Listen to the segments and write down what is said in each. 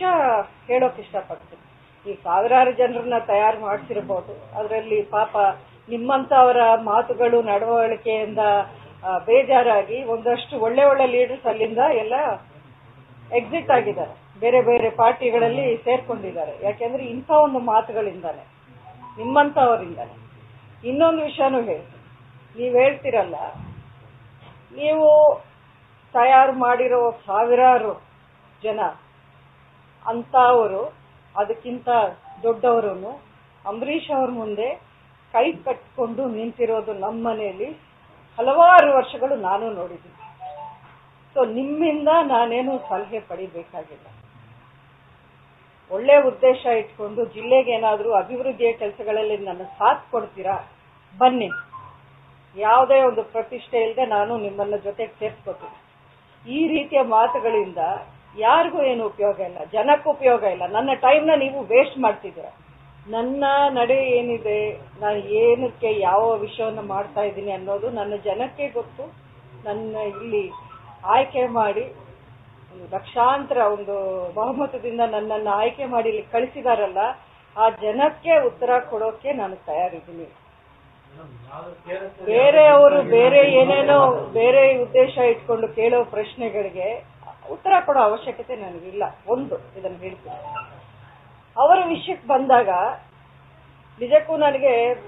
ವಿಷಯ ಹೇಳೋಕ್ ಇಷ್ಟಪಡ್ತೀನಿ. ಈ ಸಾವಿರಾರು ಜನರನ್ನ ತಯಾರು ಮಾಡಿಸಿರ್ಬೋದು. ಅದರಲ್ಲಿ ಪಾಪ ನಿಮ್ಮಂತವರ ಮಾತುಗಳು, ನಡವಳಿಕೆಯಿಂದ ಬೇಜಾರಾಗಿ ಒಂದಷ್ಟು ಒಳ್ಳೆ ಒಳ್ಳೆ ಲೀಡರ್ಸ್ ಅಲ್ಲಿಂದ ಎಲ್ಲ ಎಕ್ಸಿಟ್ ಆಗಿದ್ದಾರೆ. ಬೇರೆ ಬೇರೆ ಪಾರ್ಟಿಗಳಲ್ಲಿ ಸೇರ್ಕೊಂಡಿದ್ದಾರೆ. ಯಾಕೆಂದ್ರೆ ಇಂಥ ಒಂದು ಮಾತುಗಳಿಂದಾನೆ, ನಿಮ್ಮಂತವರಿಂದಾನೆ. ಇನ್ನೊಂದು ವಿಷಯನೂ ಹೇಳ್ತೀನಿ. ನೀವ್ ಹೇಳ್ತಿರಲ್ಲ, ನೀವು ತಯಾರು ಮಾಡಿರೋ ಸಾವಿರಾರು ಜನ ಅಂತವರು ಅದಕ್ಕಿಂತ ದೊಡ್ಡವರು ಅಂಬರೀಷ್ ಅವ್ರ ಮುಂದೆ ಕೈ ಕಟ್ಕೊಂಡು ನಿಂತಿರೋದು ನಮ್ಮ ಮನೆಯಲ್ಲಿ ಹಲವಾರು ವರ್ಷಗಳು ನಾನು ನೋಡಿದ್ದೀನಿ. ಸೊ ನಿಮ್ಮಿಂದ ನಾನೇನು ಸಲಹೆ ಪಡಿಬೇಕಾಗಿಲ್ಲ. ಒಳ್ಳೆ ಉದ್ದೇಶ ಇಟ್ಕೊಂಡು ಜಿಲ್ಲೆಗೆ ಏನಾದರೂ ಅಭಿವೃದ್ಧಿಯ ಕೆಲಸಗಳಲ್ಲಿ ನನ್ನ ಸಾಥ್ ಕೊಡ್ತೀರಾ? ಬನ್ನಿ. ಯಾವುದೇ ಒಂದು ಪ್ರತಿಷ್ಠೆ ಇಲ್ಲದೆ ನಾನು ನಿಮ್ಮನ್ನ ಜೊತೆಗೆ ಸೇರ್ಸ್ಕೊತೀನಿ. ಈ ರೀತಿಯ ಮಾತುಗಳಿಂದ ಯಾರಿಗೂ ಏನು ಉಪಯೋಗ ಇಲ್ಲ, ಜನಕ್ಕೆ ಉಪಯೋಗ ಇಲ್ಲ. ನನ್ನ ಟೈಮ್ನ ನೀವು ವೇಸ್ಟ್ ಮಾಡ್ತಿದ್ದೀರ. ನನ್ನ ನಡೆ ಏನಿದೆ, ನಾನು ಏನಕ್ಕೆ ಯಾವ ವಿಷಯವನ್ನು ಮಾಡ್ತಾ ಇದ್ದೀನಿ ಅನ್ನೋದು ನನ್ನ ಜನಕ್ಕೆ ಗೊತ್ತು. ನನ್ನ ಇಲ್ಲಿ ಆಯ್ಕೆ ಮಾಡಿ, ಲಕ್ಷಾಂತರ ಒಂದು ಬಹುಮತದಿಂದ ನನ್ನನ್ನು ಆಯ್ಕೆ ಮಾಡಿ ಇಲ್ಲಿ ಕಳಿಸಿದಾರಲ್ಲ, ಆ ಜನಕ್ಕೆ ಉತ್ತರ ಕೊಡೋಕೆ ನಾನು ತಯಾರಿದ್ದೀನಿ. ಬೇರೆಯವರು ಬೇರೆ ಏನೇನೋ, ಬೇರೆ ಉದ್ದೇಶ ಇಟ್ಕೊಂಡು ಕೇಳೋ ಪ್ರಶ್ನೆಗಳಿಗೆ ಉತ್ತರ ಕೊಡೋ ಅವಶ್ಯಕತೆ ನನಗಿಲ್ಲ. ಒಂದು, ಇದನ್ನು ಹೇಳ್ತೀನಿ. ಅವರ ವಿಷಯಕ್ಕೆ ಬಂದಾಗ ನಿಜಕ್ಕೂ ನನಗೆ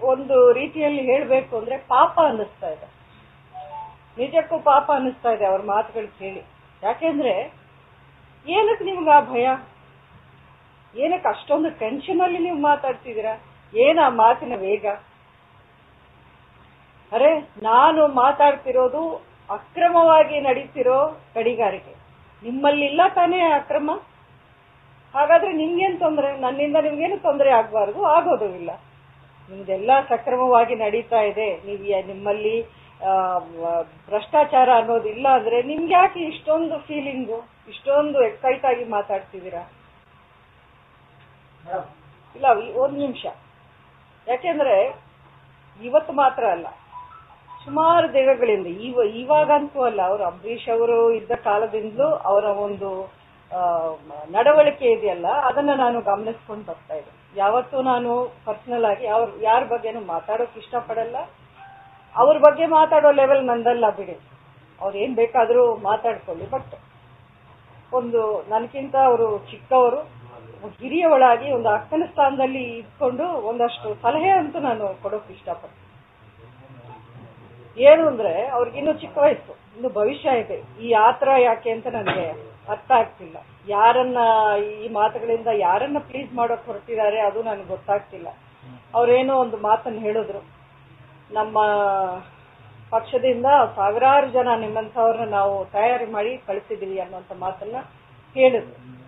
ಒಂದು ರೀತಿಯಲ್ಲಿ ಹೇಳಬೇಕು ಅಂದ್ರೆ ಪಾಪ ಅನ್ನಿಸ್ತಾ ಇದೆ. ನಿಜಕ್ಕೂ ಪಾಪ ಅನ್ನಿಸ್ತಾ ಇದೆ ಅವ್ರ ಮಾತುಗಳು ಕೇಳಿ. ಯಾಕೆಂದ್ರೆ ಏನಕ್ಕೆ ನಿಮ್ಗೆ ಆ ಭಯ? ಏನಕ್ಕೆ ಅಷ್ಟೊಂದು ಟೆನ್ಷನ್ ಅಲ್ಲಿ ನೀವು ಮಾತಾಡ್ತಿದ್ದೀರಾ? ಏನ ಆ ಮಾತಿನ ವೇಗ? ಅರೆ, ನಾನು ಮಾತಾಡ್ತಿರೋದು ಅಕ್ರಮವಾಗಿ ನಡೀತಿರೋ ಗಡಿಗಾರಿಕೆ. ನಿಮ್ಮಲ್ಲಿಲ್ಲ ತಾನೇ ಅಕ್ರಮ? ಹಾಗಾದ್ರೆ ನಿಮ್ಗೇನು ತೊಂದರೆ? ನನ್ನಿಂದ ನಿಮ್ಗೇನು ತೊಂದರೆ ಆಗಬಾರ್ದು? ಆಗೋದು ಇಲ್ಲ. ನಿಮ್ದೆಲ್ಲ ಸಕ್ರಮವಾಗಿ ನಡೀತಾ ಇದೆ. ನೀವು ನಿಮ್ಮಲ್ಲಿ ಭ್ರಷ್ಟಾಚಾರ ಅನ್ನೋದು ಇಲ್ಲ ಅಂದ್ರೆ ನಿಮ್ಗೆ ಯಾಕೆ ಇಷ್ಟೊಂದು ಫೀಲಿಂಗು ಇಷ್ಟೊಂದು ಎಕ್ಸೈಟ್ ಆಗಿ ಮಾತಾಡ್ತಿದ್ದೀರಾ? ಇಲ್ಲ ಒಂದ್ ನಿಮಿಷ. ಯಾಕೆಂದ್ರೆ, ಇವತ್ತು ಮಾತ್ರ ಅಲ್ಲ. ಸುಮಾರು ದಿನಗಳಿಂದ ಇವ, ಇವಾಗಂತೂ ಅಲ್ಲ, ಅವರು ಅಂಬರೀಷ್ ಅವರು ಇದ್ದ ಕಾಲದಿಂದಲೂ ಅವರ ಒಂದು ನಡವಳಿಕೆ ಇದೆಯಲ್ಲ, ಅದನ್ನ ನಾನು ಗಮನಿಸ್ಕೊಂಡು ಬರ್ತಾ ಇದ್ದೆ ಯಾವತ್ತೂ ನಾನು ಪರ್ಸನಲ್ ಆಗಿ ಅವ್ರ, ಯಾರ ಬಗ್ಗೆನೂ ಮಾತಾಡೋಕೆ ಇಷ್ಟಪಡಲ್ಲ. ಅವ್ರ ಬಗ್ಗೆ ಮಾತಾಡೋ ಲೆವೆಲ್ ನಂದಲ್ಲ ಬಿಡಿ. ಅವ್ರು ಏನ್ ಬೇಕಾದರೂ ಮಾತಾಡ್ಕೊಳ್ಳಿ. ಬಟ್ ಒಂದು ನನಗಿಂತ ಅವರು ಚಿಕ್ಕವರು, ಹಿರಿಯವಳಾಗಿ ಒಂದು ಅಕ್ಕನ ಸ್ಥಾನದಲ್ಲಿ ಇದ್ಕೊಂಡು ಒಂದಷ್ಟು ಸಲಹೆ ಅಂತೂ ನಾನು ಕೊಡೋಕೆ ಇಷ್ಟಪಡ್ತೀನಿ. ಏನು ಅಂದ್ರೆ ಅವ್ರಿಗಿನ್ನೂ ಚಿಕ್ಕ ವಯಸ್ಸು, ಇನ್ನು ಭವಿಷ್ಯ ಇದೆ. ಈ ಯಾತ್ರ ಯಾಕೆ ಅಂತ ನನಗೆ ಅರ್ಥ ಆಗ್ತಿಲ್ಲ. ಯಾರನ್ನ ಈ ಮಾತುಗಳಿಂದ ಯಾರನ್ನ ಪ್ಲೀಸ್ ಮಾಡೋಕ್ ಹೊರಟಿದ್ದಾರೆ ಅದು ನನಗೆ ಗೊತ್ತಾಗ್ತಿಲ್ಲ. ಅವ್ರೇನೋ ಒಂದು ಮಾತನ್ನ ಹೇಳಿದ್ರು. ನಮ್ಮ ಪಕ್ಷದಿಂದ ಸಾವಿರಾರು ಜನ ನಿಮ್ಮಂಥವ್ರನ್ನ ನಾವು ತಯಾರಿ ಮಾಡಿ ಕಳಿಸಿದೀವಿ ಅನ್ನುವಂಥ ಮಾತನ್ನ ಹೇಳಿದ್ರು.